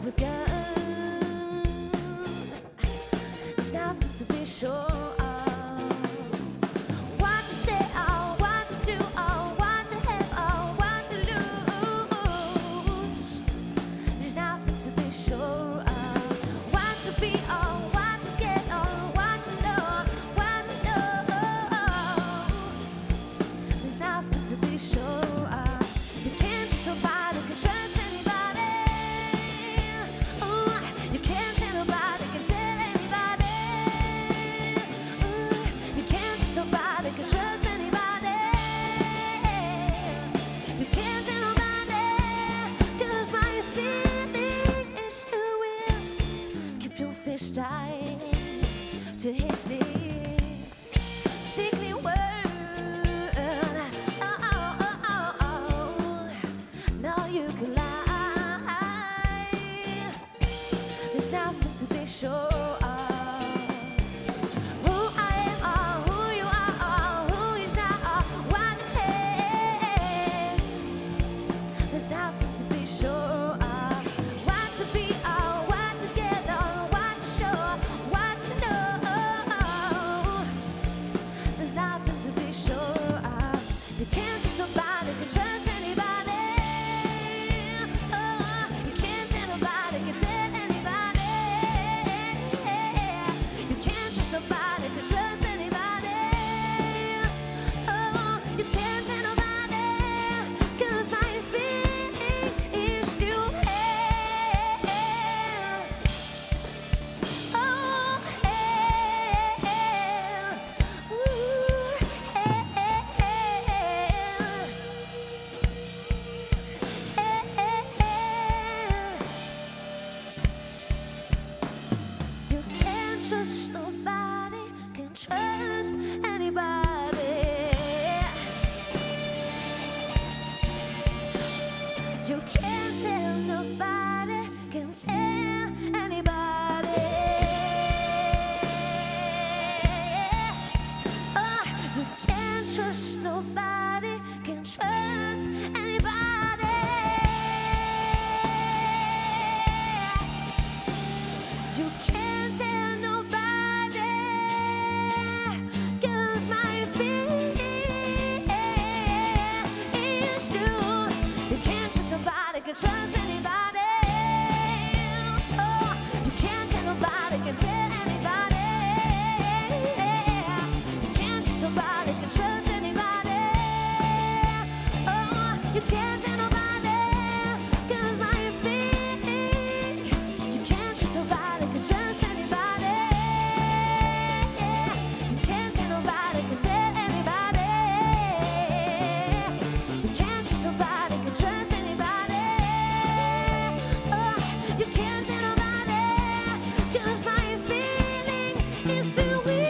with God. to hit this Sickly world. Oh, oh, oh, oh, oh. No, you can lie. There's nothing to be sure. Can't you trust anybody. You can't tell nobody, can tell anybody. Oh, you can't trust nobody. do we